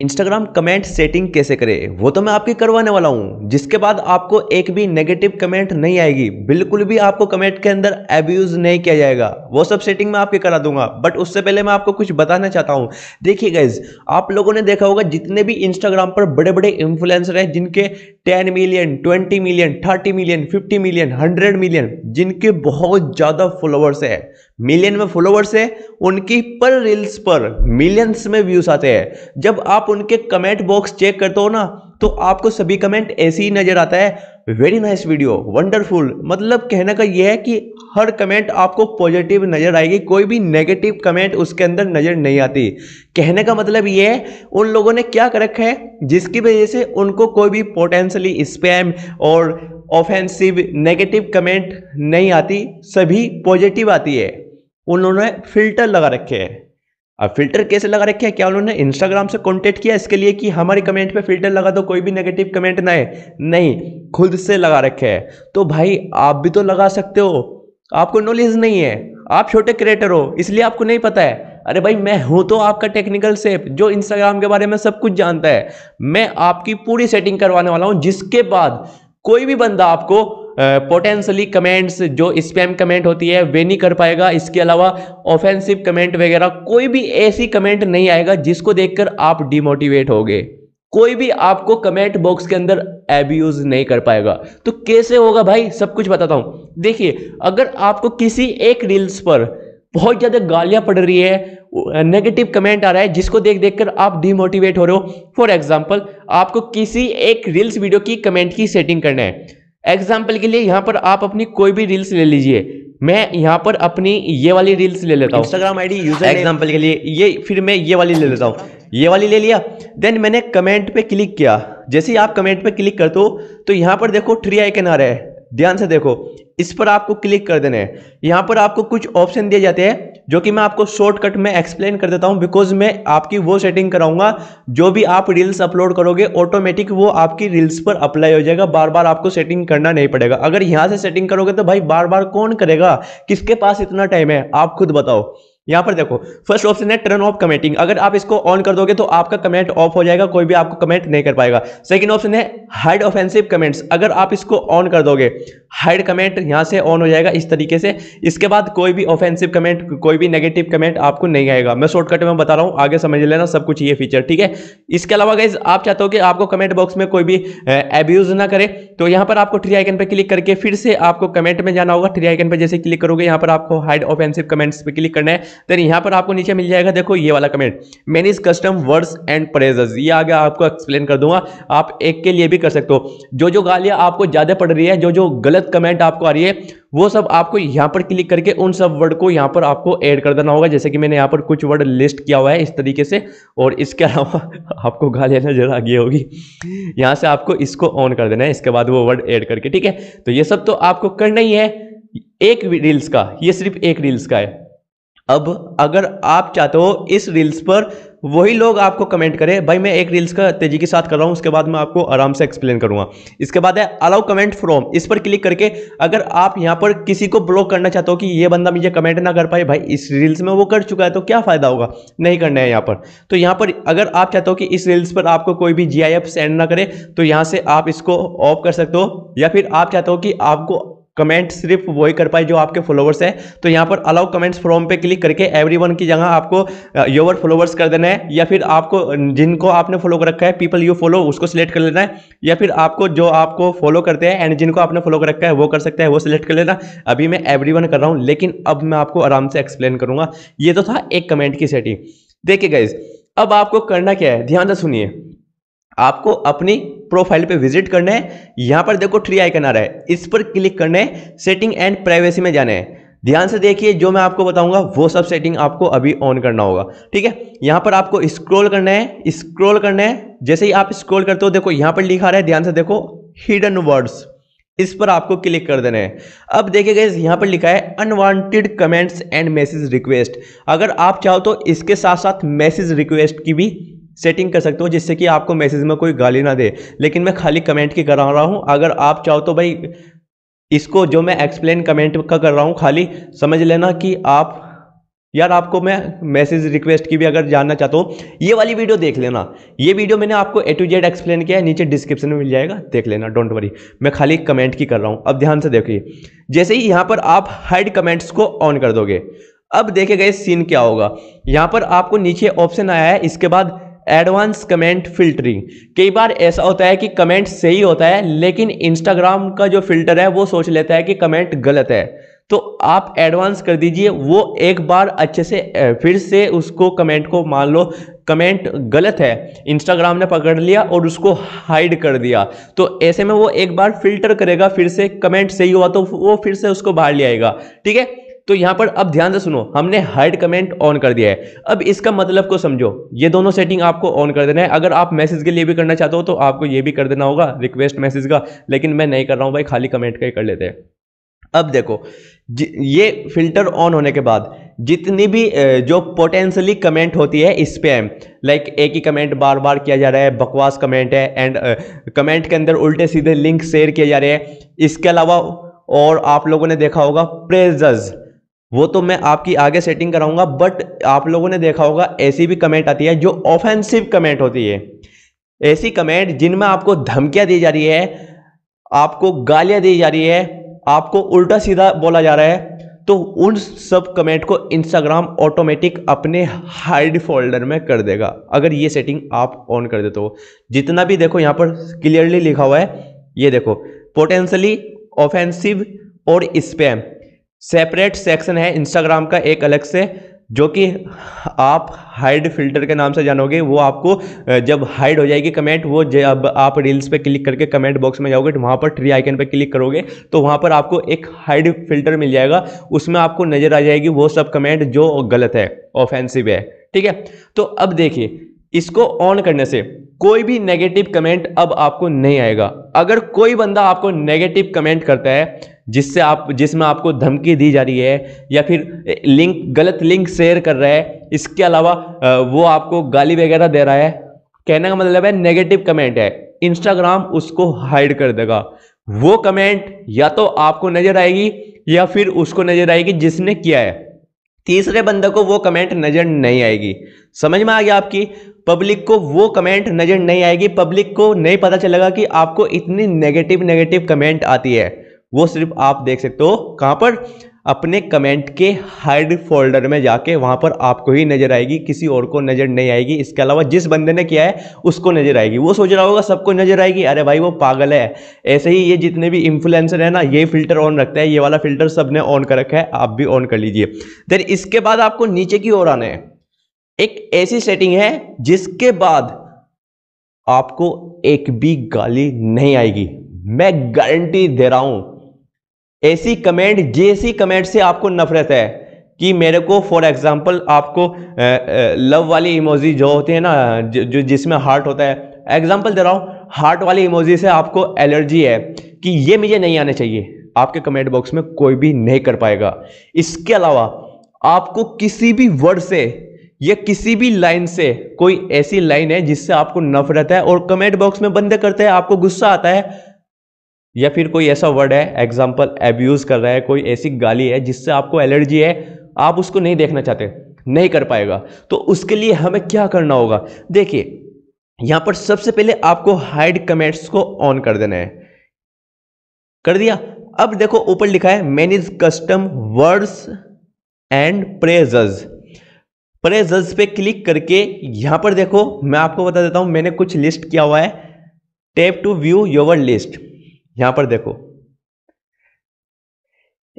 Instagram comment setting कैसे करें? वो तो मैं आपकी करवाने वाला हूँ। जिसके बाद आपको एक भी नेगेटिव कमेंट नहीं आएगी। बिल्कुल भी आपको कमेंट के अंदर एब्यूज नहीं किया जाएगा। वो सब सेटिंग मैं आपके करा दूँगा। बट उससे पहले मैं आपको कुछ बताना चाहता हूँ। देखिए गाइज़ आप लोगों ने देखा होगा जितने भी इंस्टाग्राम पर बड़े बड़े इन्फ्लुएंसर हैं, जिनके ten million twenty million thirty million fifty million hundred million जिनके बहुत ज़्यादा फॉलोअर्स है। मिलियन में फॉलोअर्स है, उनकी पर रील्स पर मिलियंस में व्यूज़ आते हैं। जब आप उनके कमेंट बॉक्स चेक करते हो ना तो आपको सभी कमेंट ऐसे ही नज़र आता है। वेरी नाइस वीडियो वंडरफुल मतलब कहने का यह है कि हर कमेंट आपको पॉजिटिव नज़र आएगी, कोई भी नेगेटिव कमेंट उसके अंदर नज़र नहीं आती। कहने का मतलब यह है, उन लोगों ने क्या कर रखा है, जिसकी वजह से उनको कोई भी पोटेंशली स्पैम और ऑफेंसिव नेगेटिव कमेंट नहीं आती, सभी पॉजिटिव आती है। उन्होंने फ़िल्टर लगा रखे हैं। अब फ़िल्टर कैसे लगा रखे हैं? क्या उन्होंने इंस्टाग्राम से कॉन्टेक्ट किया इसके लिए कि हमारी कमेंट पे फ़िल्टर लगा दो, कोई भी नेगेटिव कमेंट ना है नहीं, खुद से लगा रखे हैं। तो भाई, आप भी तो लगा सकते हो। आपको नॉलेज नहीं है। आप छोटे क्रिएटर हो, इसलिए आपको नहीं पता है। अरे भाई, मैं हूँ तो आपका टेक्निकल सेफ़ जो इंस्टाग्राम के बारे में सब कुछ जानता है। मैं आपकी पूरी सेटिंग करवाने वाला हूँ, जिसके बाद कोई भी बंदा आपको पोटेंशली कमेंट्स जो स्पैम कमेंट होती है, वे नहीं कर पाएगा। इसके अलावा ऑफेंसिव कमेंट वगैरह कोई भी ऐसी कमेंट नहीं आएगा जिसको देखकर आप डिमोटिवेट होगे। कोई भी आपको कमेंट बॉक्स के अंदर एब्यूज नहीं कर पाएगा। तो कैसे होगा भाई? सब कुछ बताता हूँ। देखिए, अगर आपको किसी एक रील्स पर बहुत ज़्यादा गालियाँ पड़ रही है नेगेटिव कमेंट आ रहा है, जिसको देख देख कर आप डिमोटिवेट हो रहे हो। फॉर एग्ज़ाम्पल आपको किसी एक रील्स वीडियो की कमेंट की सेटिंग करना है। एग्ज़ाम्पल के लिए यहाँ पर आप अपनी कोई भी रील्स ले लीजिए। मैं यहाँ पर अपनी ये वाली रील्स ले लेता हूँ। इंस्टाग्राम आईडी यूज़र एग्ज़ाम्पल के लिए ये फिर मैं ये वाली ले लेता हूँ। ये वाली ले लिया देन मैंने कमेंट पे क्लिक किया। जैसे ही आप कमेंट पे क्लिक करते हो तो यहाँ पर देखो ट्री आइकन आ रहा है। ध्यान से देखो, इस पर आपको क्लिक कर देना है। यहाँ पर आपको कुछ ऑप्शन दिए जाते हैं, जो कि मैं आपको शॉर्टकट में एक्सप्लेन कर देता हूँ, बिकॉज़ मैं आपकी वो सेटिंग कराऊँगा, जो भी आप रील्स अपलोड करोगे ऑटोमेटिक वो आपकी रील्स पर अप्लाई हो जाएगा। बार बार आपको सेटिंग करना नहीं पड़ेगा। अगर यहाँ से सेटिंग करोगे तो भाई बार बार कौन करेगा? किसके पास इतना टाइम है? आप खुद बताओ। यहाँ पर देखो फ़र्स्ट ऑप्शन है टर्न ऑफ़ कमेंटिंग अगर आप इसको ऑन कर दोगे तो आपका कमेंट ऑफ़ हो जाएगा, कोई भी आपको कमेंट नहीं कर पाएगा. सेकंड ऑप्शन है हाइड ऑफेंसिव कमेंट्स अगर आप इसको ऑन कर दोगे हाइड कमेंट यहाँ से ऑन हो जाएगा इस तरीके से. इसके बाद कोई भी ऑफेंसिव कमेंट कोई भी नेगेटिव कमेंट आपको नहीं आएगा. मैं शॉर्टकट में बता रहा हूँ, आगे समझ लेना सब कुछ ये फीचर ठीक है? इसके अलावा गाइज़ आप चाहते हो कि आपको कमेंट बॉक्स में कोई भी एब्यूज ना करे तो यहाँ पर आपको ट्री आइकन पर क्लिक करके फिर से आपको कमेंट में जाना होगा. ट्री आइकन पर जैसे क्लिक करोगे, यहाँ पर आपको हाइड ऑफेंसिव कमेंट्स पर क्लिक करना है. देन यहाँ पर आपको नीचे मिल जाएगा, देखो ये वाला comment manage custom words and phrases ये आगे आपको एक्सप्लेन कर दूँगा। आप एक के लिए भी कर सकते हो। जो जो गालियाँ आपको ज़्यादा पड़ रही है, जो जो गलत कमेंट आपको आ रही है, वो सब आपको यहाँ पर क्लिक करके उन सब वर्ड को यहाँ पर आपको ऐड कर देना होगा। जैसे कि मैंने यहाँ पर कुछ वर्ड लिस्ट किया हुआ है इस तरीके से, और इसके अलावा आपको गालियाँ नज़र आ गई होगी। यहाँ से आपको इसको ऑन कर देना है, इसके बाद वो वर्ड ऐड करके, ठीक है? तो ये सब तो आपको करना ही है, एक रील्स का, ये सिर्फ़ एक रील्स का है। अब अगर आप चाहते हो इस रील्स पर, वही लोग आपको कमेंट करें, भाई, मैं एक रील्स का तेज़ी के साथ कर रहा हूँ, उसके बाद मैं आपको आराम से एक्सप्लेन करूँगा। इसके बाद है अलाउ कमेंट फ्रॉम इस पर क्लिक करके, अगर आप यहाँ पर किसी को ब्लॉक करना चाहते हो कि ये बंदा मुझे कमेंट ना कर पाए, भाई, इस रील्स में वो कर चुका है तो क्या फ़ायदा होगा? नहीं करना है यहाँ पर। तो यहाँ पर अगर आप चाहते हो कि इस रील्स पर आपको कोई भी जीआईएफ सेंड ना करे तो यहाँ से आप इसको ऑफ़ कर सकते हो, या फिर आप चाहते हो कि आपको कमेंट सिर्फ़ वही कर पाए जो आपके फॉलोवर्स है। तो यहाँ पर अलाउ कमेंट्स फॉर्म पे क्लिक करके एवरीवन की जगह आपको योवर फॉलोवर्स कर देना है। या फिर आपको, जिनको आपने फॉलो कर रखा है पीपल यू फॉलो उसको सिलेक्ट कर लेना है। या फिर आपको जो आपको फॉलो करते हैं एंड जिनको आपने फॉलो कर रखा है, वो कर सकते हैं, वो सिलेक्ट कर लेना। अभी मैं एवरी कर रहा हूँ, लेकिन अब मैं आपको आराम से एक्सप्लेन करूँगा। ये तो था एक कमेंट की सेटिंग देखिए गाइज़ अब आपको करना क्या है? ध्यान से सुनिए। आपको अपनी प्रोफ़ाइल पे विज़िट करना है। यहाँ पर देखो ट्री आइकन आ रहा है। इस पर क्लिक करना है। सेटिंग एंड प्राइवेसी में जाना है। ध्यान से देखिए, जो मैं आपको बताऊँगा, वो सब सेटिंग आपको अभी ऑन करना होगा। ठीक है? यहाँ पर आपको स्क्रॉल करना है। स्क्रॉल करना है। जैसे ही आप स्क्रॉल करते हो, देखो यहाँ पर लिखा रहा है। ध्यान से देखो हिडन वर्ड्स इस पर आपको क्लिक कर देना है। अब देखिएगा यहाँ पर लिखा है unwanted comments and message request अगर आप चाहो तो इसके साथ साथ मैसेज रिक्वेस्ट की भी सेटिंग कर सकते हो जिससे कि आपको मैसेज में कोई गाली ना दे। लेकिन मैं खाली कमेंट की करा रहा हूँ। अगर आप चाहो तो भाई, इसको जो मैं एक्सप्लेन कमेंट का कर रहा हूँ, खाली समझ लेना कि आप, यार आपको मैं मैसेज रिक्वेस्ट की भी अगर जानना चाहता हूँ, ये वाली वीडियो देख लेना। ये वीडियो मैंने आपको ए टू जेड एक्सप्लेन किया है। नीचे डिस्क्रिप्शन में मिल जाएगा। देख लेना डोंट वरी मैं खाली कमेंट की कर रहा हूँ। अब ध्यान से देखिए। जैसे ही यहाँ पर आप हाइड कमेंट्स को ऑन कर दोगे, अब देखे गए सीन क्या होगा। यहाँ पर आपको नीचे ऑप्शन आया है। इसके बाद एडवांस कमेंट फिल्टरिंग कई बार ऐसा होता है कि कमेंट सही होता है, लेकिन इंस्टाग्राम का जो फ़िल्टर है, वो सोच लेता है कि कमेंट गलत है। तो आप एडवांस कर दीजिए, वो एक बार अच्छे से फिर से उसको कमेंट को मान लो कमेंट गलत है। इंस्टाग्राम ने पकड़ लिया और उसको हाइड कर दिया। तो ऐसे में वो एक बार फ़िल्टर करेगा, फिर से कमेंट सही हुआ तो वो फिर से उसको बाहर ले आएगा। ठीक है? तो यहाँ पर अब ध्यान से सुनो, हमने हाइड कमेंट ऑन कर दिया है। अब इसका मतलब को समझो, ये दोनों सेटिंग आपको ऑन कर देना है। अगर आप मैसेज के लिए भी करना चाहते हो तो आपको ये भी कर देना होगा रिक्वेस्ट मैसेज का। लेकिन मैं नहीं कर रहा हूँ भाई, खाली कमेंट का ही कर लेते हैं। अब देखो ये फ़िल्टर ऑन होने के बाद, जितनी भी जो पोटेंशियली कमेंट होती है स्पैम लाइक एक ही कमेंट बार बार किया जा रहा है, बकवास कमेंट है एंड कमेंट के अंदर उल्टे सीधे लिंक शेयर किए जा रहे हैं। इसके अलावा, और आप लोगों ने देखा होगा प्रेजज वो तो मैं आपकी आगे सेटिंग कराऊँगा बट आप लोगों ने देखा होगा, ऐसी भी कमेंट आती है जो ऑफेंसिव कमेंट होती है। ऐसी कमेंट जिनमें आपको धमकियाँ दी जा रही है, आपको गालियाँ दी जा रही है, आपको उल्टा सीधा बोला जा रहा है तो उन सब कमेंट को इंस्टाग्राम ऑटोमेटिक अपने हाइड फोल्डर में कर देगा। अगर ये सेटिंग आप ऑन कर देते हो। जितना भी देखो यहाँ पर क्लियरली लिखा हुआ है, ये देखो पोटेंशली ऑफेंसिव और स्पैम सेपरेट सेक्शन है इंस्टाग्राम का एक अलग से, जो कि आप हाइड फ़िल्टर के नाम से जानोगे, वो आपको जब हाइड हो जाएगी कमेंट वो जब आप रील्स पे क्लिक करके कमेंट बॉक्स में जाओगे तो वहाँ पर ट्री आइकन पे क्लिक करोगे तो वहाँ पर आपको एक हाइड फ़िल्टर मिल जाएगा। उसमें आपको नज़र आ जाएगी वो सब कमेंट जो गलत है ऑफेंसिव है, ठीक है? तो अब देखिए, इसको ऑन करने से कोई भी नेगेटिव कमेंट अब आपको नहीं आएगा। अगर कोई बंदा आपको नेगेटिव कमेंट करता है जिससे आप, जिसमें आपको धमकी दी जा रही है या फिर लिंक, गलत लिंक शेयर कर रहा है, इसके अलावा वो आपको गाली वगैरह दे रहा है। कहने का मतलब है नेगेटिव कमेंट है। इंस्टाग्राम उसको हाइड कर देगा। वो कमेंट या तो आपको नज़र आएगी या फिर उसको नज़र आएगी जिसने किया है। तीसरे बंदे को वो कमेंट नज़र नहीं आएगी। समझ में आ गया आपकी? पब्लिक को वो कमेंट नज़र नहीं आएगी। पब्लिक को नहीं पता चलेगा कि आपको इतनी नेगेटिव नेगेटिव कमेंट आती है। वो सिर्फ़ आप देख सकते हो कहाँ पर? अपने कमेंट के हाइड फोल्डर में जाके वहाँ पर आपको ही नज़र आएगी, किसी और को नज़र नहीं आएगी। इसके अलावा जिस बंदे ने किया है, उसको नज़र आएगी। वो सोच रहा होगा सबको नज़र आएगी। अरे भाई, वो पागल है। ऐसे ही ये जितने भी इन्फ्लुएंसर है ना, ये फ़िल्टर ऑन रखता है। ये वाला फ़िल्टर सबने ऑन कर रखा है। आप भी ऑन कर लीजिए। देन इसके बाद आपको नीचे की ओर आना है। एक ऐसी सेटिंग है, जिसके बाद आपको एक भी गाली नहीं आएगी। मैं गारंटी दे रहा हूँ ऐसी कमेंट, जैसी कमेंट से आपको नफरत है कि मेरे को फॉर एग्जांपल आपको लव वाली इमोजी जो होती है ना, जो जिसमें हार्ट होता है। एग्जांपल दे रहा हूँ हार्ट वाली इमोजी से आपको एलर्जी है कि ये मुझे नहीं आने चाहिए। आपके कमेंट बॉक्स में कोई भी नहीं कर पाएगा। इसके अलावा, आपको किसी भी वर्ड से या किसी भी लाइन से कोई ऐसी लाइन है जिससे आपको नफरत है और कमेंट बॉक्स में बंदे करते हैं, आपको गुस्सा आता है या फिर कोई ऐसा वर्ड है एग्ज़ाम्पल एब्यूज कर रहा है, कोई ऐसी गाली है जिससे आपको एलर्जी है, आप उसको नहीं देखना चाहते, नहीं कर पाएगा। तो उसके लिए हमें क्या करना होगा? देखिए, यहाँ पर सबसे पहले आपको हाइड कमेंट्स को ऑन कर देना है। कर दिया? अब देखो, ऊपर लिखा है manage custom words and phrases phrases पे क्लिक करके यहाँ पर देखो, मैं आपको बता देता हूँ, मैंने कुछ लिस्ट किया हुआ है। Tap to view your list यहाँ पर देखो।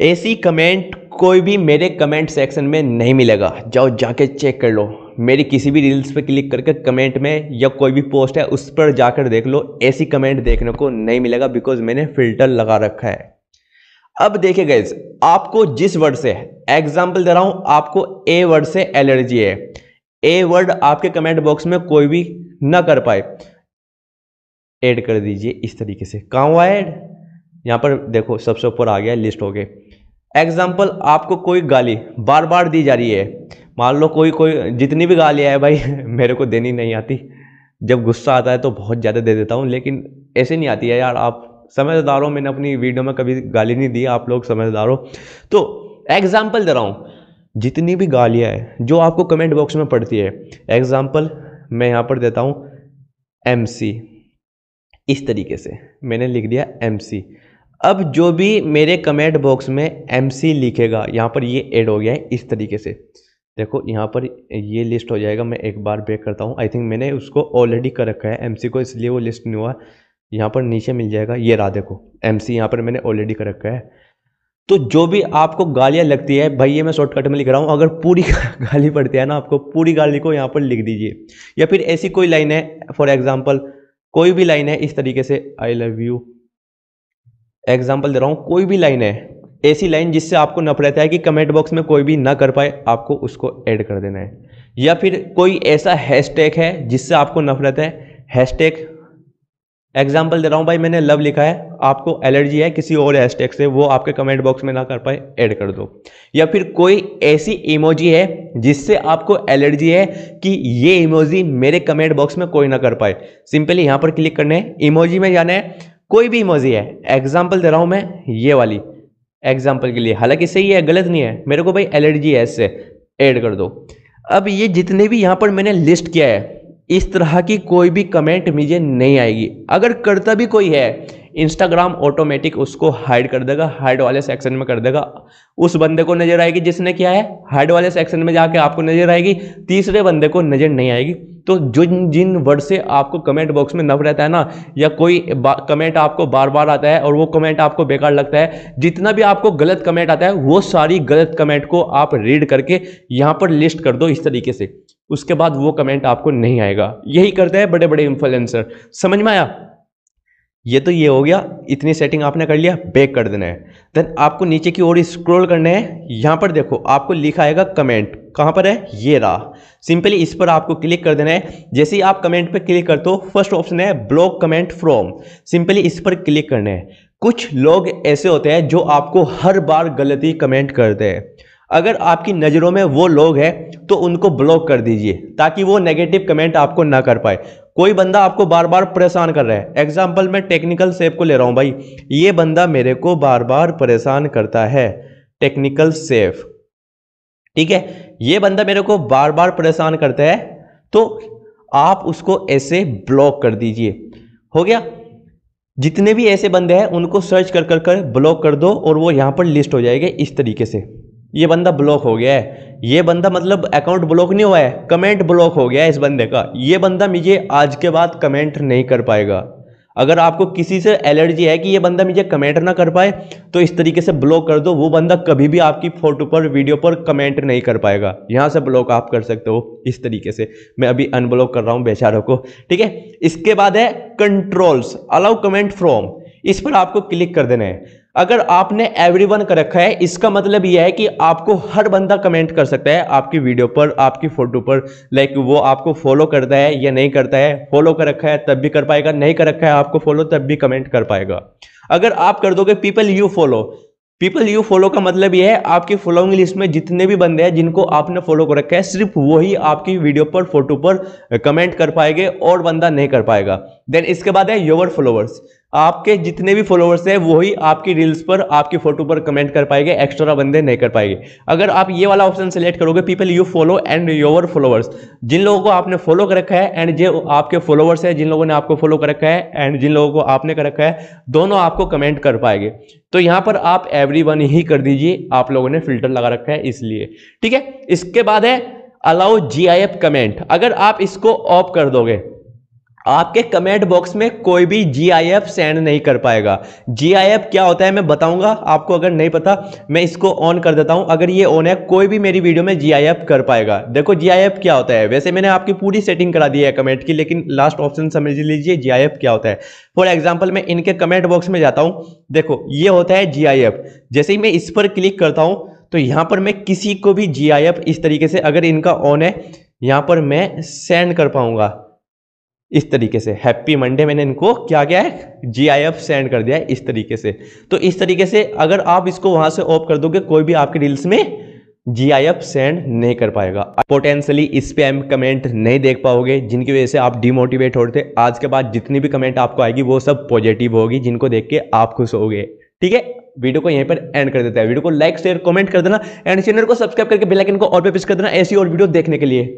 ऐसी कमेंट कोई भी मेरे कमेंट सेक्शन में नहीं मिलेगा। जाओ जाके चेक कर लो। मेरी किसी भी रील्स पे क्लिक करके कमेंट में या कोई भी पोस्ट है, उस पर जाकर देख लो। ऐसी कमेंट देखने को नहीं मिलेगा बिकॉज़ मैंने फ़िल्टर लगा रखा है। अब देखिए गए आपको जिस वर्ड से एग्ज़ाम्पल दे रहा हूँ, आपको ए वर्ड से एलर्जी है। ए वर्ड आपके कमेंट बॉक्स में कोई भी ना कर पाए। ऐड कर दीजिए इस तरीके से। कहाँ हुआ ऐड? यहाँ पर देखो, सबसे ऊपर आ गया लिस्ट हो गए। एग्ज़ाम्पल आपको कोई गाली बार बार दी जा रही है। मान लो कोई कोई जितनी भी गाली आए भाई, मेरे को देनी नहीं आती। जब गुस्सा आता है तो बहुत ज़्यादा दे देता हूँ, लेकिन ऐसे नहीं आती है यार। आप समझदार हो मैंने अपनी वीडियो में कभी गाली नहीं दी, आप लोग समझदार हो। तो एग्ज़ाम्पल दे रहा हूँ। जितनी भी गालियाँ हैं जो आपको कमेंट बॉक्स में पड़ती है। एग्ज़ाम्पल मैं यहाँ पर देता हूँ एम इस तरीके से। मैंने लिख दिया एम सी अब जो भी मेरे कमेंट बॉक्स में एम सी लिखेगा, यहाँ पर ये ऐड हो गया है इस तरीके से। देखो, यहाँ पर ये लिस्ट हो जाएगा, मैं एक बार बैक करता हूँ। आई थिंक मैंने उसको ऑलरेडी कर रखा है एम सी को, इसलिए वो लिस्ट नहीं हुआ। यहाँ पर नीचे मिल जाएगा, ये रहा देखो एम सी यहाँ पर मैंने ऑलरेडी कर रखा है। तो जो भी आपको गालियाँ लगती है, भाई ये मैं शॉर्टकट में लिख रहा हूँ, अगर पूरी गाली पड़ती है ना, आपको पूरी गाली को यहाँ पर लिख दीजिए। या फिर ऐसी कोई लाइन है फॉर एग्ज़ाम्पल कोई भी लाइन है, इस तरीके से आई लव यू एग्ज़ाम्पल दे रहा हूँ, कोई भी लाइन है, ऐसी लाइन जिससे आपको नफरत है कि कमेंट बॉक्स में कोई भी ना कर पाए, आपको उसको ऐड कर देना है. या फिर कोई ऐसा हैशटैग है जिससे आपको नफरत है हैशटैग एग्ज़ाम्पल दे रहा हूँ भाई, मैंने लव लिखा है। आपको एलर्जी है किसी और हैशटैग से, वो आपके कमेंट बॉक्स में ना कर पाए ऐड कर दो। या फिर कोई ऐसी इमोजी है जिससे आपको एलर्जी है कि ये इमोजी मेरे कमेंट बॉक्स में कोई ना कर पाए। सिंपली यहाँ पर क्लिक करने इमोजी में जाना है। कोई भी इमोजी है। एग्ज़ाम्पल दे रहा हूँ मैं, ये वाली। एग्ज़ाम्पल के लिए। हालाँकि सही है, गलत नहीं है। मेरे को भाई एलर्जी है इससे। ऐड कर दो। अब ये जितने भी यहाँ पर मैंने लिस्ट किया है इस तरह की कोई भी कमेंट मुझे नहीं आएगी। अगर करता भी कोई है इंस्टाग्राम ऑटोमेटिक उसको हाइड कर देगा हाइड वाले सेक्शन में कर देगा। उस बंदे को नज़र आएगी, जिसने किया है हाइड वाले सेक्शन में जाके आपको नज़र आएगी, तीसरे बंदे को नज़र नहीं आएगी। तो जो जिन वर्ड से आपको कमेंट बॉक्स में नव रहता है ना, या कोई कमेंट आपको बार बार आता है, और वो कमेंट आपको बेकार लगता है, जितना भी आपको गलत कमेंट आता है, वो सारी गलत कमेंट को आप रीड करके यहाँ पर लिस्ट कर दो इस तरीके से। उसके बाद वो कमेंट आपको नहीं आएगा। यही करते हैं बड़े बड़े इन्फ्लुएंसर समझ में आया? ये तो ये हो गया, इतनी सेटिंग आपने कर लिया बैक कर देना है। देन आपको नीचे की ओर स्क्रॉल करना है, यहाँ पर देखो, आपको लिखा आएगा कमेंट कहाँ पर है? ये रहा। सिंपली इस पर आपको क्लिक कर देना है। जैसे ही आप कमेंट पर क्लिक करते हो फ़र्स्ट ऑप्शन है ब्लॉक कमेंट फ्रॉम सिंपली इस पर क्लिक करना है। कुछ लोग ऐसे होते हैं जो आपको हर बार गलती कमेंट करते हैं। अगर आपकी नज़रों में वो लोग हैं तो उनको ब्लॉक कर दीजिए, ताकि वो नेगेटिव कमेंट आपको ना कर पाए। कोई बंदा आपको बार बार परेशान कर रहा है। एग्ज़ाम्पल मैं टेक्निकल सेफ़ को ले रहा हूँ भाई। ये बंदा मेरे को बार बार परेशान करता है। टेक्निकल सेफ़ ठीक है? ये बंदा मेरे को बार बार परेशान करता है तो आप उसको ऐसे ब्लॉक कर दीजिए। हो गया? जितने भी ऐसे बंदे हैं, उनको सर्च कर कर कर ब्लॉक कर दो, और वो यहाँ पर लिस्ट हो जाएँगे इस तरीके से। ये बंदा ब्लॉक हो गया है। ये बंदा मतलब अकाउंट ब्लॉक नहीं हुआ है कमेंट ब्लॉक हो गया है इस बंदे का। ये बंदा मुझे आज के बाद कमेंट नहीं कर पाएगा। अगर आपको किसी से एलर्जी है कि ये बंदा मुझे कमेंट ना कर पाए तो इस तरीके से ब्लॉक कर दो। वो बंदा कभी भी आपकी फ़ोटो पर वीडियो पर कमेंट नहीं कर पाएगा। यहाँ से ब्लॉक आप कर सकते हो इस तरीके से। मैं अभी अनब्लॉक कर रहा हूँ बेचारों को। ठीक है? इसके बाद है कंट्रोल्स अलाउ कमेंट फ्रॉम इस पर आपको क्लिक कर देना है। अगर आपने एवरीवन कर रखा है, इसका मतलब यह है कि आपको हर बंदा कमेंट कर सकता है आपकी वीडियो पर, आपकी फ़ोटो पर। लाइक वो आपको फॉलो करता है या नहीं करता है फॉलो कर रखा है, तब भी कर पाएगा, नहीं कर रखा है, आपको फॉलो तब भी कमेंट कर पाएगा। अगर आप कर दोगे people you follow people you follow का मतलब यह है, आपकी फॉलोइंग लिस्ट में जितने भी बंदे हैं, जिनको आपने फॉलो कर रखा है, सिर्फ़ वही आपकी वीडियो पर फ़ोटो पर कमेंट कर पाएँगे और बंदा नहीं कर पाएगा। देन इसके बाद है योवर फॉलोअर्स आपके जितने भी फॉलोअर्स हैं, वही आपकी रील्स पर, आपकी फ़ोटो पर कमेंट कर पाएँगे एक्स्ट्रा बंदे नहीं कर पाएँगे। अगर आप ये वाला ऑप्शन सेलेक्ट करोगे people you follow and your followers जिन लोगों को आपने फॉलो कर रखा है एंड जो आपके फॉलोअर्स है, जिन लोगों ने आपको फॉलो कर रखा है एंड जिन लोगों को आपने कर रखा है, दोनों आपको कमेंट कर पाएँगे। तो यहाँ पर आप एवरी ही कर दीजिए, आप लोगों ने फ़िल्टर लगा रखा है इसलिए। ठीक है? इसके बाद है अलाउ जीआईएफ कमेंट अगर आप इसको ऑफ़ कर दोगे आपके कमेंट बॉक्स में कोई भी जीआईएफ सेंड नहीं कर पाएगा। जीआईएफ क्या होता है मैं बताऊँगा, आपको अगर नहीं पता, मैं इसको ऑन कर देता हूँ। अगर ये ऑन है, कोई भी मेरी वीडियो में जीआईएफ कर पाएगा। देखो जीआईएफ क्या होता है। वैसे मैंने आपकी पूरी सेटिंग करा दी है कमेंट की, लेकिन लास्ट ऑप्शन समझ लीजिए जीआईएफ क्या होता है। फॉर एग्ज़ाम्पल मैं इनके कमेंट बॉक्स में जाता हूँ। देखो, ये होता है GIF जैसे ही मैं इस पर क्लिक करता हूँ तो यहाँ पर मैं किसी को भी GIF इस तरीके से, अगर इनका ऑन है, यहाँ पर मैं सेंड कर पाऊँगा। इस तरीके से। हैप्पी मंडे मैंने इनको क्या किया है? जी आई एफ़ सेंड कर दिया है इस तरीके से। तो इस तरीके से अगर आप इसको वहाँ से ऑफ़ कर दोगे, कोई भी आपके रील्स में जी आई एफ़ सेंड नहीं कर पाएगा। पोटेंशियली स्पैम कमेंट नहीं देख पाओगे, जिनकी वजह से आप डिमोटिवेट हो रहे थे। आज के बाद जितनी भी कमेंट आपको आएगी, वो सब पॉजिटिव होगी, जिनको देख के आप खुश होगे। ठीक है? वीडियो को यहीं पर एंड कर देता है। वीडियो को लाइक शेयर कमेंट कर देना। एंड चैनल को सब्सक्राइब करके बेल आइकन को और पे प्रेस कर देना ऐसी और वीडियो देखने के लिए।